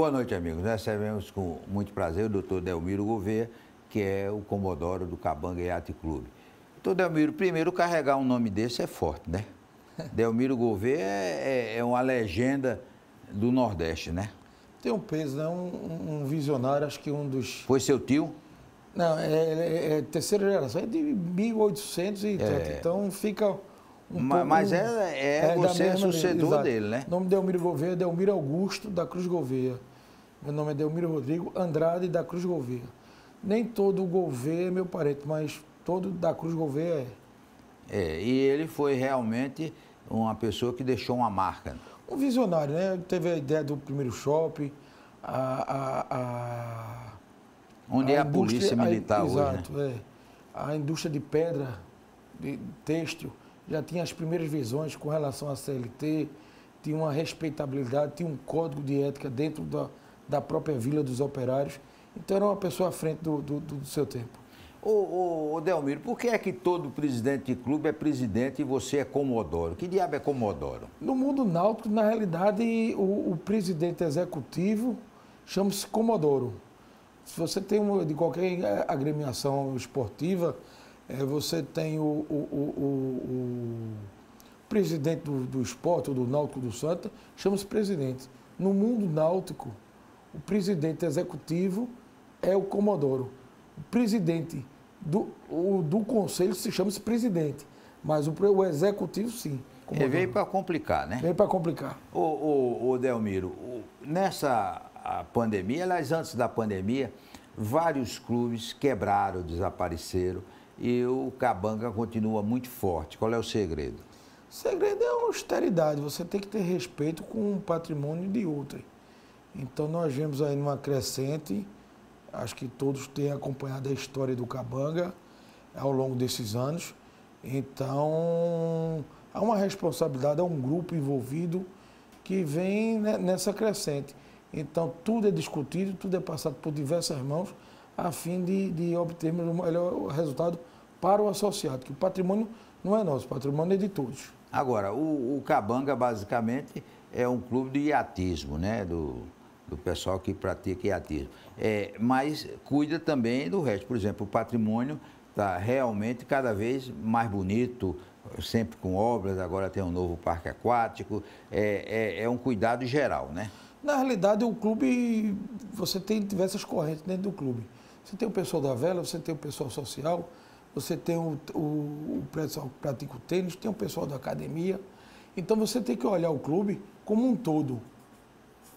Boa noite, amigos. Nós recebemos com muito prazer o doutor Delmiro Gouveia, que é o comodoro do Cabanga Yacht Clube. Doutor Delmiro, primeiro, carregar um nome desse é forte, né? Delmiro Gouveia é, é, uma legenda do Nordeste, né? Tem um peso, né? Um, um visionário, acho que um dos... Foi seu tio? Não, é, é, é terceira geração, é de 1800 e tanto. Então fica um mas, pouco... Mas é, é, é você é sucedor dele, né? O nome de Delmiro Gouveia é Delmiro Augusto da Cruz Gouveia. Meu nome é Delmiro Rodrigo Andrade da Cruz Gouveia. Nem todo Gouveia é meu parente, mas todo da Cruz Gouveia é. É, e ele foi realmente uma pessoa que deixou uma marca. Um visionário, né? Teve a ideia do primeiro shopping, a... a, a Onde a é a polícia militar a, hoje, Exato, né? é. A indústria de pedra, de têxtil, já tinha as primeiras visões com relação à CLT, tinha uma respeitabilidade, tinha um código de ética dentro da, da própria Vila dos Operários. Então era uma pessoa à frente do, do, do seu tempo. Ô, ô, ô, Delmiro, por que é que todo presidente de clube é presidente e você é comodoro? Que diabo é comodoro? No mundo náutico, na realidade, o, o presidente executivo chama-se comodoro. Se você tem uma, de qualquer agremiação esportiva, é, você tem o, o, o, presidente do, do esporte, do Náutico do Santa, chama-se presidente. No mundo náutico, o presidente executivo é o Comodoro. O presidente do, o, do conselho se chama-se presidente, mas o, o executivo sim. Ele veio para complicar, né? Veio para complicar. O, o, o Delmiro, o, nessa pandemia, aliás, antes da pandemia, vários clubes quebraram, desapareceram e o Cabanga continua muito forte. Qual é o segredo? O segredo é a austeridade. Você tem que ter respeito com o patrimônio de outrem. Então nós vemos aí numa crescente, acho que todos têm acompanhado a história do Cabanga ao longo desses anos. Então há uma responsabilidade, há um grupo envolvido que vem nessa crescente. Então tudo é discutido, tudo é passado por diversas mãos a fim de, de obtermos o melhor resultado para o associado, que o patrimônio não é nosso, o patrimônio é de todos. Agora, o, o Cabanga basicamente é um clube de iatismo, né? Do, do pessoal que pratica iatismo. É, mas cuida também do resto. Por exemplo, o patrimônio está realmente cada vez mais bonito, sempre com obras, agora tem um novo parque aquático. É, é, é um cuidado geral, né? Na realidade, o clube, você tem diversas correntes dentro do clube. Você tem o pessoal da vela, você tem o pessoal social, você tem o, o, o pessoal que pratica o tênis, tem o pessoal da academia. Então você tem que olhar o clube como um todo.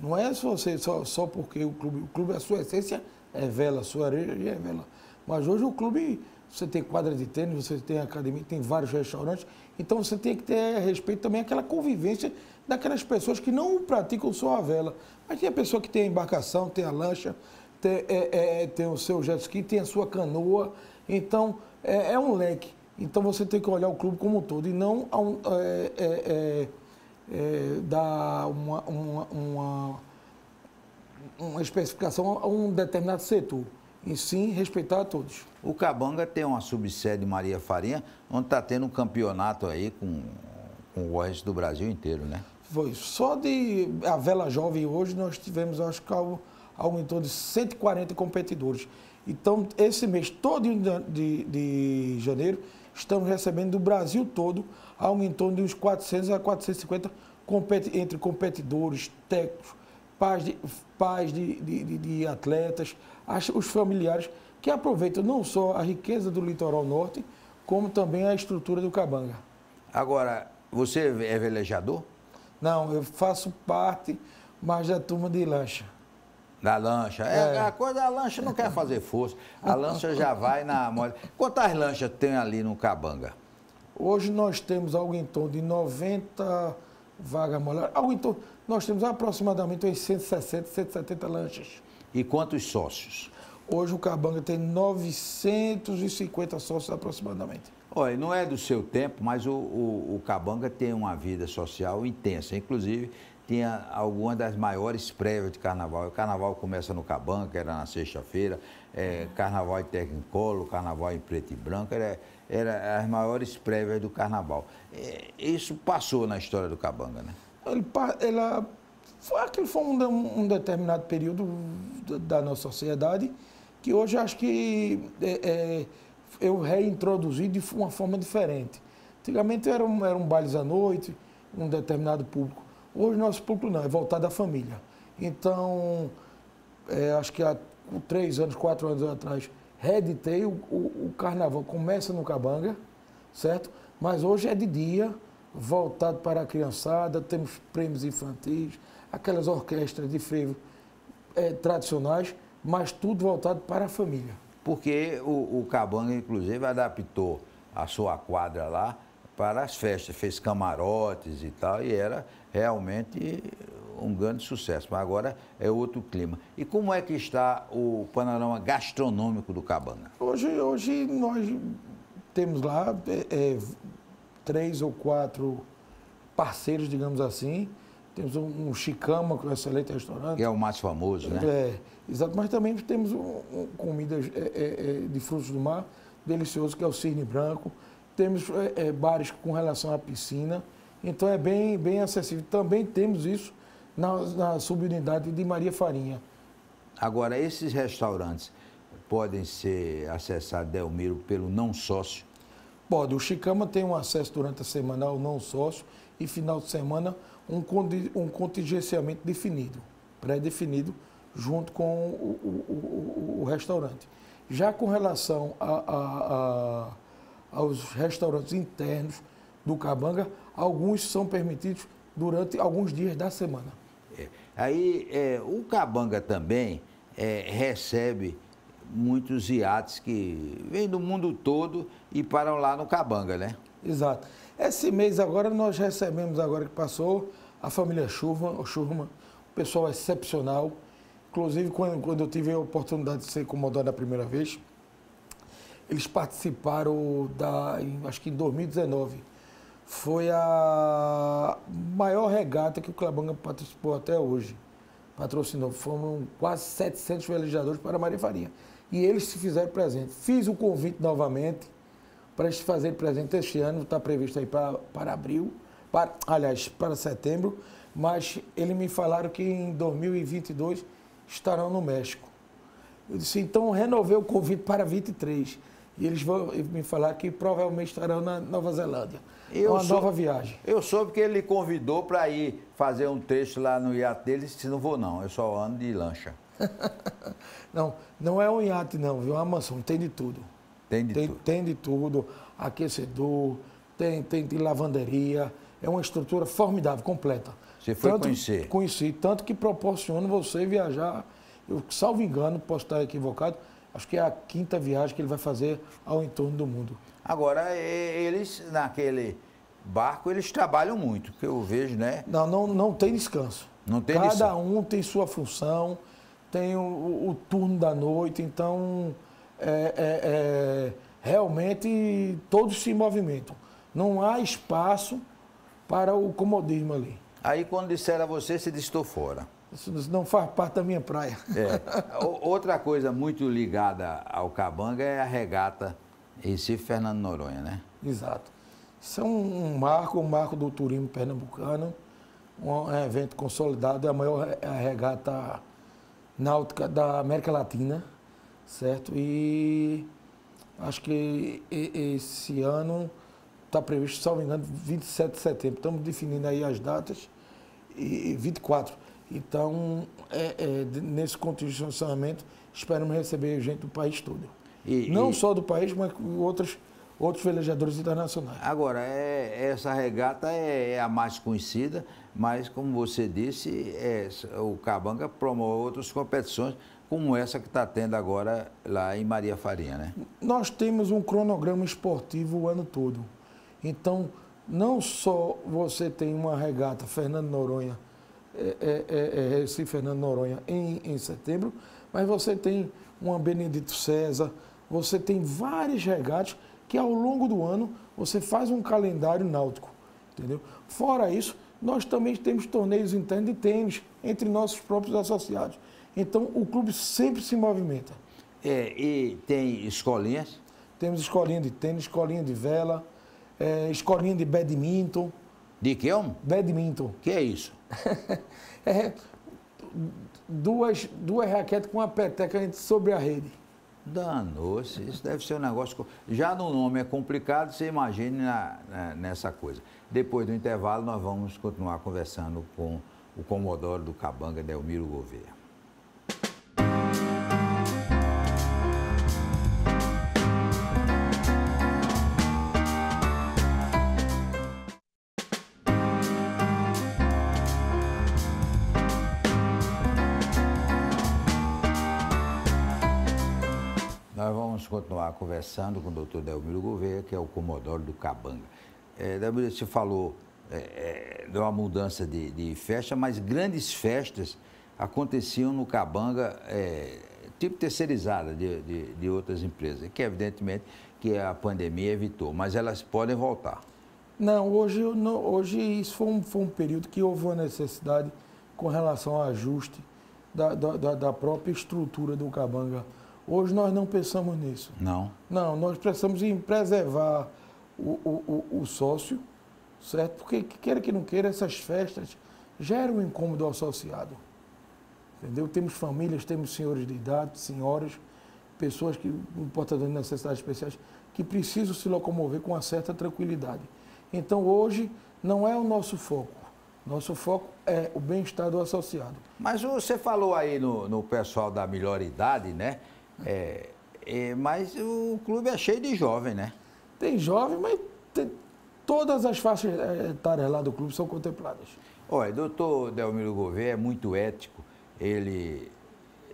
Não é só, você, só, só porque o clube, o clube, a sua essência é vela, a sua areia é vela. Mas hoje o clube, você tem quadra de tênis, você tem academia, tem vários restaurantes. Então você tem que ter respeito também àquela convivência daquelas pessoas que não praticam só a vela. Mas tem a pessoa que tem a embarcação, tem a lancha, tem, é, é, tem o seu jet ski, tem a sua canoa. Então, é, é, um leque. Então, você tem que olhar o clube como um todo e não a um, é, dar uma, uma, uma, uma especificação a um determinado setor e sim respeitar a todos. O Cabanga tem uma subsede Maria Farinha, onde está tendo um campeonato aí com, com o resto do Brasil inteiro, né? Foi. Só de a Vela Jovem hoje nós tivemos, acho que algo algo em torno de 140 competidores. Então, esse mês todo de, de janeiro, estamos recebendo do Brasil todo algo em torno de uns 400 a 450 competi entre competidores, técnicos, pais de, pais de, de, de atletas, os familiares, que aproveitam não só a riqueza do litoral norte, como também a estrutura do Cabanga. Agora, você é velejador? Não, eu faço parte mais da turma de lancha. Da lancha. É, é. A coisa da lancha não quer fazer força. A lancha já vai na mole. Quantas lanchas tem ali no Cabanga? Hoje nós temos algo em torno de 90 vagas mole. Algo em torno, nós temos aproximadamente 160, 170 lanchas. E quantos sócios? Hoje o Cabanga tem 950 sócios aproximadamente. Olha, não é do seu tempo, mas o, o, o Cabanga tem uma vida social intensa. Inclusive, tinha algumas das maiores prévias de carnaval. O carnaval começa no Caban, que era na sexta-feira, é, carnaval em Tecnicolo, carnaval em preto e branco, era, era as maiores prévias do carnaval. É, isso passou na história do Cabanga, né? Ele, ela Foi, aquilo foi um, um determinado período da nossa sociedade que hoje acho que é, é, eu reintroduzi de uma forma diferente. Antigamente eram, um bailes à noite, um determinado público. Hoje nosso público não, é voltado à família. Então, é, acho que há três anos, quatro anos atrás, reeditei o, o, o carnaval. Começa no Cabanga, certo? Mas hoje é de dia, voltado para a criançada, temos prêmios infantis, aquelas orquestras de frevo é, tradicionais, mas tudo voltado para a família. Porque o, o Cabanga, inclusive, adaptou a sua quadra lá para as festas, fez camarotes e tal, e era realmente um grande sucesso. Mas agora é outro clima. E como é que está o panorama gastronômico do Cabanga? Hoje, hoje nós temos lá é, é, três ou quatro parceiros, digamos assim, temos um, um Chicama, que é um excelente restaurante. Que é o mais famoso, né? É, exato. Mas também temos um, um, comidas é, é, é, de frutos do mar, delicioso, que é o Cisne Branco. Temos é, bares com relação à piscina. Então é bem, bem acessível. Também temos isso na, na subunidade de Maria Farinha. Agora, esses restaurantes podem ser acessados, Delmiro, pelo não sócio? Pode. O Chicama tem um acesso durante a semana ao não sócio e final de semana um, um contingenciamento definido, pré-definido, junto com o, o, o, o, restaurante. Já com relação a, a, a, aos restaurantes internos do Cabanga, alguns são permitidos durante alguns dias da semana. Aí é, o Cabanga também é, recebe muitos iates que vêm do mundo todo e param lá no Cabanga, né? Exato. Esse mês agora nós recebemos, agora que passou, a família Churma, o Churma, um pessoal excepcional. Inclusive, quando, quando eu tive a oportunidade de ser comodoro a primeira vez, eles participaram da, em, acho que em 2019. Foi a maior regata que o Clabanga participou até hoje. Patrocinou. Foram quase 700 velejadores para Maria Farinha. E eles se fizeram presente. Fiz o convite novamente para eles fazerem presente este ano, está previsto aí para, para abril, para, aliás, para setembro, mas eles me falaram que em 2022 estarão no México. Eu disse, então renovei o convite para 23. E eles vão me falar que provavelmente estarão na Nova Zelândia. Eu uma sou, nova viagem. Eu soube que ele convidou para ir fazer um trecho lá no iate dele, se não vou não, eu só ando de lancha. não, não é um iate não, viu? É uma mansão, tem de tudo. Tem de tem, tudo. Tem de tudo, aquecedor, tem, tem de lavanderia, é uma estrutura formidável, completa. Você foi tanto, conhecer? Conheci, tanto que proporciona você viajar, eu salvo engano, posso estar equivocado, acho que é a quinta viagem que ele vai fazer ao entorno do mundo. Agora, eles, naquele barco, eles trabalham muito, que eu vejo, né? Não, não, não tem descanso. Não tem Cada um tem sua função, tem o, o turno da noite, então é, é, é, realmente todos se movimentam. Não há espaço para o comodismo ali. Aí quando disseram a você, se estou fora. Isso não faz parte da minha praia. É. Outra coisa muito ligada ao Cabanga é a regata Recife Fernando Noronha, né? Exato. Isso é um marco, um marco do turismo pernambucano, um evento consolidado, é a maior regata náutica da América Latina, certo? E acho que esse ano está previsto, salvo engano, 27 de setembro. Estamos definindo aí as datas e 24. Então, é, é, nesse condicionamento, esperamos receber gente do país todo. E, Não e... só do país, mas outros, outros velejadores internacionais. Agora, é, essa regata é, é, a mais conhecida, mas, como você disse, é, o Cabanga promove outras competições, como essa que está tendo agora lá em Maria Farinha, né? Nós temos um cronograma esportivo o ano todo. Então, não só você tem uma regata Fernando Noronha, é, é, é, é Recife Fernando Noronha em, em setembro, mas você tem uma Benedito César, você tem várias regatas que ao longo do ano você faz um calendário náutico, entendeu? Fora isso, nós também temos torneios internos de tênis entre nossos próprios associados. Então o clube sempre se movimenta. É, e tem escolinhas? Temos escolinha de tênis, escolinha de vela, é, escolinha de badminton, De que um? Badminton. Que é isso? é duas, duas raquetes com uma peteca sobre a rede. Danou-se, isso deve ser um negócio. Já no nome é complicado, você imagine na, na, nessa coisa. Depois do intervalo, nós vamos continuar conversando com o Comodoro do Cabanga, Delmiro Gouveia. Conversando com o doutor Delmiro Gouveia, que é o Comodoro do Cabanga. É, Delmiro, você falou é, é, de uma mudança de, de, festa, mas grandes festas aconteciam no Cabanga, é, tipo terceirizada de, de, de, outras empresas, que evidentemente que a pandemia evitou, mas elas podem voltar. Não, hoje, não, hoje isso foi um, foi um período que houve uma necessidade com relação ao ajuste da, da, da própria estrutura do Cabanga Hoje nós não pensamos nisso. Não. Não, nós pensamos em preservar o, o, o, o sócio, certo? Porque, queira que não queira, essas festas geram um incômodo associado. Entendeu? Temos famílias, temos senhores de idade, senhoras, pessoas que, portadores de necessidades especiais, que precisam se locomover com uma certa tranquilidade. Então, hoje, não é o nosso foco. Nosso foco é o bem-estar do associado. Mas você falou aí no, no pessoal da melhor idade, né? É, é, mas o clube é cheio de jovem, né? Tem jovem, mas tem, todas as faixas é, etárias lá do clube são contempladas. Olha, o doutor Delmiro Gouveia é muito ético. Ele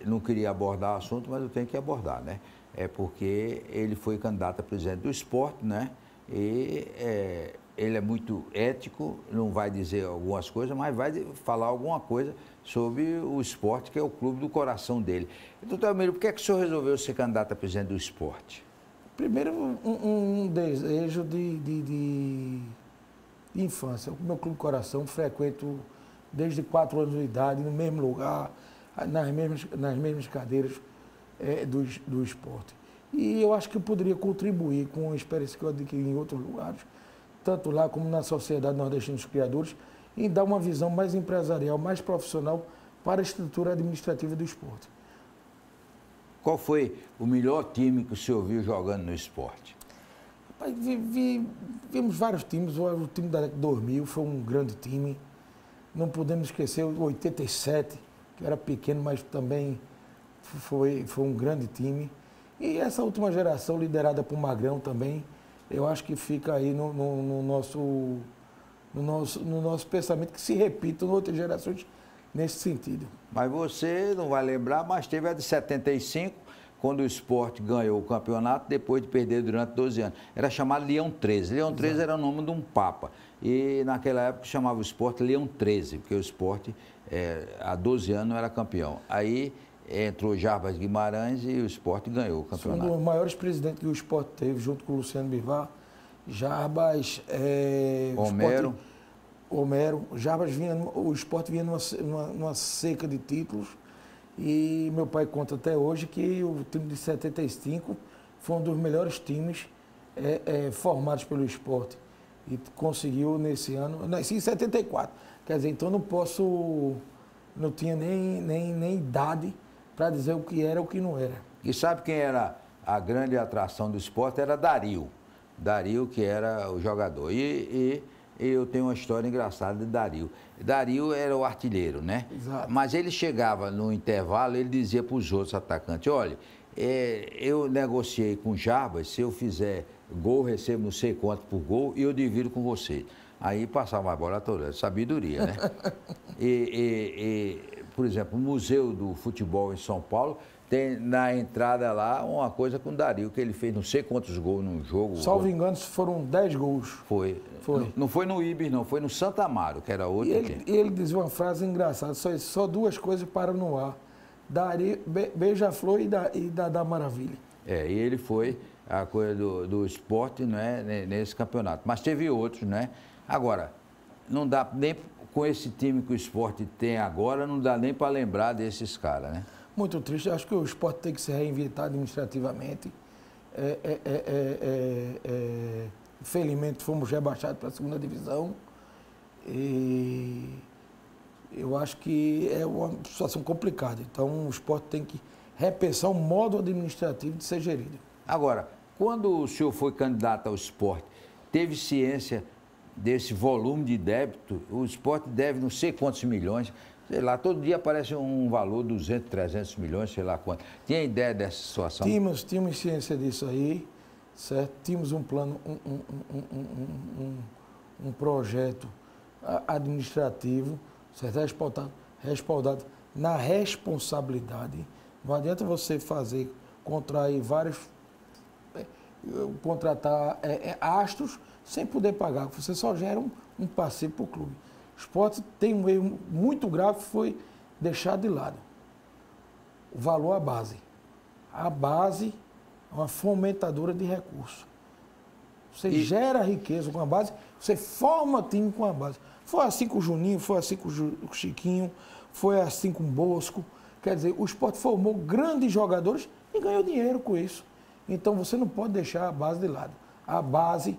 não queria abordar o assunto, mas eu tenho que abordar, né? É porque ele foi candidato a presidente do esporte, né? E é, ele é muito ético, não vai dizer algumas coisas, mas vai falar alguma coisa sobre o esporte, que é o clube do coração dele. Doutor Almeida, por que, é que o senhor resolveu ser candidato a presidente do esporte? Primeiro, um, um desejo de, de, de, de, infância. O meu clube do coração frequento desde quatro anos de idade, no mesmo lugar, nas mesmas, nas mesmas cadeiras é, do, do esporte. E eu acho que eu poderia contribuir com a experiência que eu adquiri em outros lugares, tanto lá como na Sociedade Nordestina dos Criadores, e dar uma visão mais empresarial, mais profissional para a estrutura administrativa do esporte. Qual foi o melhor time que o senhor viu jogando no esporte? vi, vi, vimos vários times. O, time da 2000 foi um grande time. Não podemos esquecer o 87, que era pequeno, mas também foi, foi um grande time. E essa última geração, liderada por Magrão também, eu acho que fica aí no, no, no nosso no nosso, no nosso pensamento que se repitam em outras gerações nesse sentido. Mas você não vai lembrar, mas teve a de 75, quando o esporte ganhou o campeonato, depois de perder durante 12 anos. Era chamado Leão 13. Leão 13 Exato. era o nome de um papa. E naquela época chamava o esporte Leão 13, porque o esporte é, há 12 anos era campeão. Aí entrou Jarbas Guimarães e o esporte ganhou o campeonato. Um dos maiores presidentes que o esporte teve, junto com o Luciano Bivar, Jarbas. É, Homero. Esporte, Homero. Jarbas vinha, o esporte vinha numa, numa, numa, seca de títulos. E meu pai conta até hoje que o time de 75 foi um dos melhores times é, é, formados pelo esporte. E conseguiu nesse ano. Não, em 74. Quer dizer, então não posso. Não tinha nem, nem, nem idade para dizer o que era e o que não era. E sabe quem era a grande atração do esporte? Era Dario. Dario, que era o jogador. E, e, eu tenho uma história engraçada de Dario. Dario era o artilheiro, né? Exato. Mas ele chegava no intervalo, ele dizia para os outros atacantes, olha, é, eu negociei com o Jarbas, se eu fizer gol, recebo não sei quanto por gol e eu divido com você. Aí passava a bola toda, sabedoria, né? e, e, e, por exemplo, o Museu do Futebol em São Paulo tem na entrada lá uma coisa com o Dario, que ele fez não sei quantos gols num jogo. Salvo engano, foram 10 gols. Foi. foi. Não, não, foi no Ibis, não, foi no Santa Amaro, que era outro. E ele, ele dizia uma frase engraçada, só, só duas coisas param no ar. Dario, Be, Beija-Flor e, da, e da, da Maravilha. É, e ele foi a coisa do, do esporte né, nesse campeonato. Mas teve outros, né? Agora, não dá nem com esse time que o esporte tem agora, não dá nem para lembrar desses caras, né? muito triste. Acho que o esporte tem que se reinventar administrativamente. É, é, é, é, é, é felizmente fomos rebaixados para a segunda divisão. E eu acho que é uma situação complicada. Então o esporte tem que repensar o modo administrativo de ser gerido. Agora, quando o senhor foi candidato ao esporte, teve ciência desse volume de débito? O esporte deve não sei quantos milhões, sei lá, todo dia aparece um valor, 200, 300 milhões, sei lá quanto. Tinha ideia dessa situação? Tínhamos, tínhamos ciência disso aí, certo? Tínhamos um plano, um, um, um, um, projeto administrativo, certo? Respaldado, respaldado na responsabilidade. Não adianta você fazer, contrair vários, é, contratar é, é, astros sem poder pagar. Você só gera um, um passivo para o clube. O esporte tem um erro muito grave foi deixado de lado. O valor à base. A base é uma fomentadora de recursos. Você e... gera riqueza com a base, você forma time com a base. Foi assim com o Juninho, foi assim com o Chiquinho, foi assim com o Bosco. Quer dizer, o esporte formou grandes jogadores e ganhou dinheiro com isso. Então você não pode deixar a base de lado. A base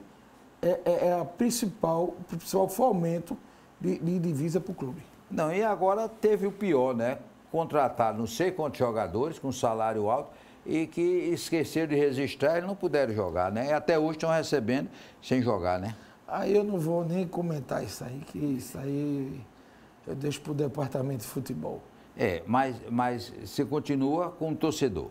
é, é, é a principal, o principal fomento de, de divisa para o clube. Não, e agora teve o pior, né? Contratar não sei quantos jogadores com salário alto e que esqueceram de registrar e não puderam jogar, né? E até hoje estão recebendo sem jogar, né? Aí eu não vou nem comentar isso aí, que isso aí eu deixo para o departamento de futebol. É, mas, mas você continua com o torcedor?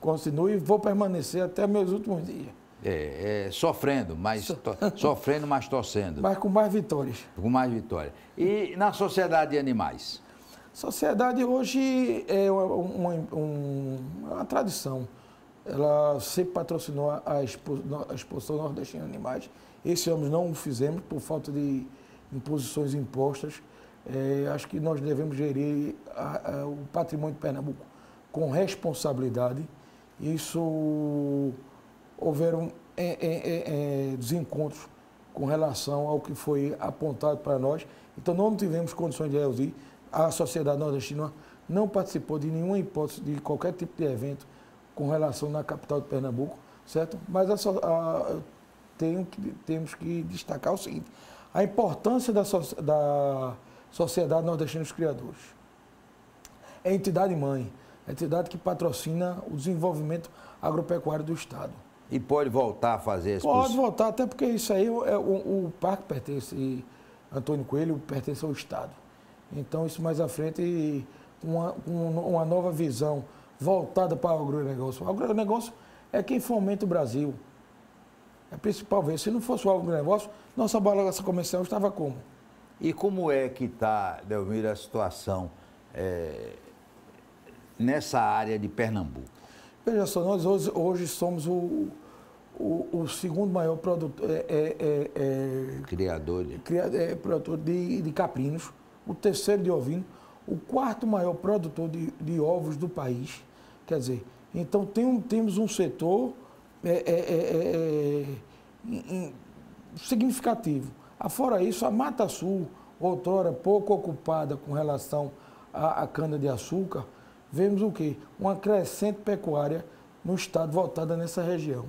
Continuo e vou permanecer até meus últimos dias. É, é, sofrendo, mas so... sofrendo, mas torcendo. Mas com mais vitórias. Com mais vitórias. E na sociedade de animais? Sociedade hoje é uma, uma, uma tradição. Ela sempre patrocinou a, expo, a exposição nordestina de animais esse ano não o fizemos por falta de imposições impostas. É, acho que nós devemos gerir a, a, o patrimônio de Pernambuco com responsabilidade. Isso houveram é, é, é, é desencontros com relação ao que foi apontado para nós. Então não tivemos condições de reduzir. A sociedade nordestina não participou de nenhuma hipótese de qualquer tipo de evento com relação na capital de Pernambuco, certo? Mas a, a tenho que, temos que destacar o seguinte: a importância da, da Sociedade Nordestina dos Criadores. É a entidade mãe, é a entidade que patrocina o desenvolvimento agropecuário do Estado. E pode voltar a fazer esse Pode voltar, até porque isso aí, é, o, o parque pertence, Antônio Coelho pertence ao Estado. Então, isso mais à frente, uma, uma nova visão voltada para o agronegócio. O agronegócio é quem fomenta o Brasil. É a principal vez. Se não fosse o agronegócio, nossa balança comercial estava como? E como é que está, Delmiro, a situação é, nessa área de Pernambuco? Veja só, nós hoje, hoje somos o, o, o, segundo maior produtor, é, é, é, é criador, de... é, produtor de, de caprinos, o terceiro de ovino, o quarto maior produtor de, de ovos do país. Quer dizer, então tem um, temos um setor é, é, significativo. Afora isso, a Mata Sul, outrora pouco ocupada com relação à, à cana-de-açúcar, vemos o quê? Uma crescente pecuária no estado voltada nessa região.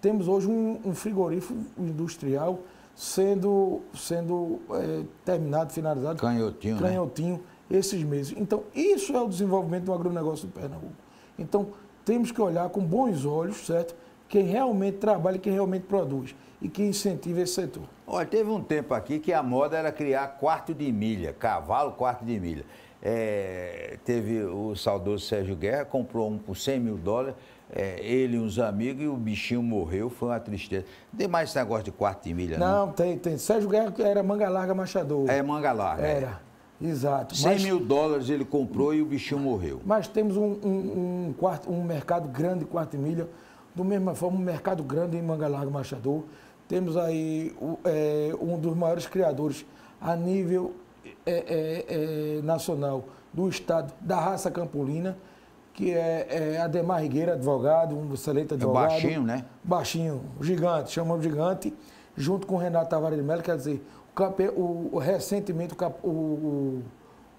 Temos hoje um, um frigorífico industrial sendo, sendo é, terminado, finalizado. Canhotinho. Né? Canhotinho, né? esses meses. Então, isso é o desenvolvimento do agronegócio do Pernambuco. Então, temos que olhar com bons olhos, certo? Quem realmente trabalha, quem realmente produz e que incentiva esse setor. Olha, teve um tempo aqui que a moda era criar quarto de milha, cavalo quarto de milha. É, teve o saudoso Sérgio Guerra, comprou um por 100 mil dólares, é, ele e uns amigos, e o bichinho morreu, foi uma tristeza. Não tem mais esse negócio de quarto de milha, não? Não, tem, tem. Sérgio Guerra era manga larga machador. É, manga larga. É. Era, é. exato. 100 mas, mil dólares ele comprou e o bichinho morreu. Mas temos um, um, um, quarto, um mercado grande de quarto de milha, do mesma forma, um mercado grande em Manga Larga Machador. Temos aí o, é, um dos maiores criadores a nível é, é, é, nacional do estado da raça campolina, que é, é Ademar Rigueira, advogado, um excelente é advogado. É baixinho, né? Baixinho, gigante, chamamos gigante, junto com o Renato Tavares de Mello, quer dizer, o, o recentemente o, o,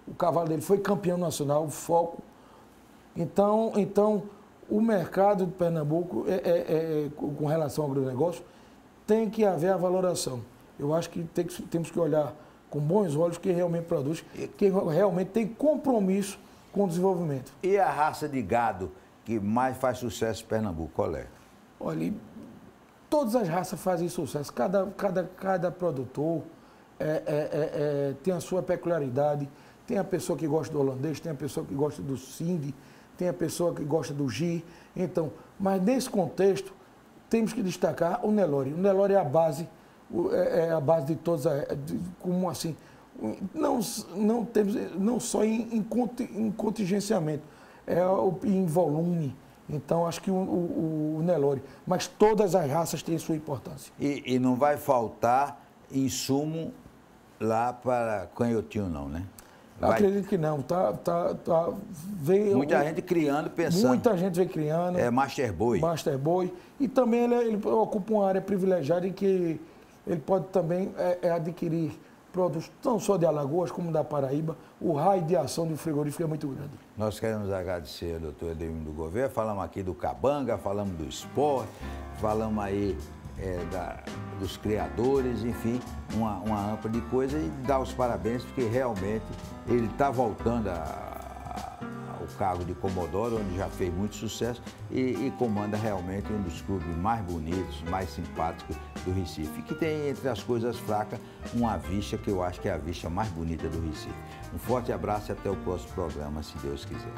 o cavalo dele foi campeão nacional, o foco. Então, então o mercado de Pernambuco, é, é, é, com relação ao agronegócio, tem que haver a valoração. Eu acho que, que temos que olhar com bons olhos quem realmente produz, quem realmente tem compromisso com o desenvolvimento. E a raça de gado que mais faz sucesso em Pernambuco, qual é? Olha, todas as raças fazem sucesso. Cada, cada, cada produtor é, é, é, é, tem a sua peculiaridade. Tem a pessoa que gosta do holandês, tem a pessoa que gosta do Cindy, tem a pessoa que gosta do Gi. Então, mas nesse contexto, temos que destacar o Nelore. O Nelore é a base, é, é a base de todas, de, como assim, não, não, temos, não só em, em, em contingenciamento, é em volume. Então, acho que o, o, o, Nelore. Mas todas as raças têm sua importância. E, e não vai faltar insumo lá para canhotinho, não, né? Vai... Acredito que não. Tá, tá, tá, veio, muita gente criando, pensando. Muita gente vem criando. É Master Boy. Master Boy. E também ele, ele ocupa uma área privilegiada em que ele pode também é, é adquirir produtos não só de Alagoas como da Paraíba. O raio de ação do frigorífico é muito grande. Nós queremos agradecer ao doutor Edemir do Governo. Falamos aqui do Cabanga, falamos do esporte, falamos aí é, da, dos criadores, enfim, uma, uma ampla de coisa e dar os parabéns, porque realmente ele está voltando ao cargo de Comodoro, onde já fez muito sucesso e, e, comanda realmente um dos clubes mais bonitos, mais simpáticos do Recife, que tem entre as coisas fracas uma vista que eu acho que é a vista mais bonita do Recife. Um forte abraço e até o próximo programa, se Deus quiser.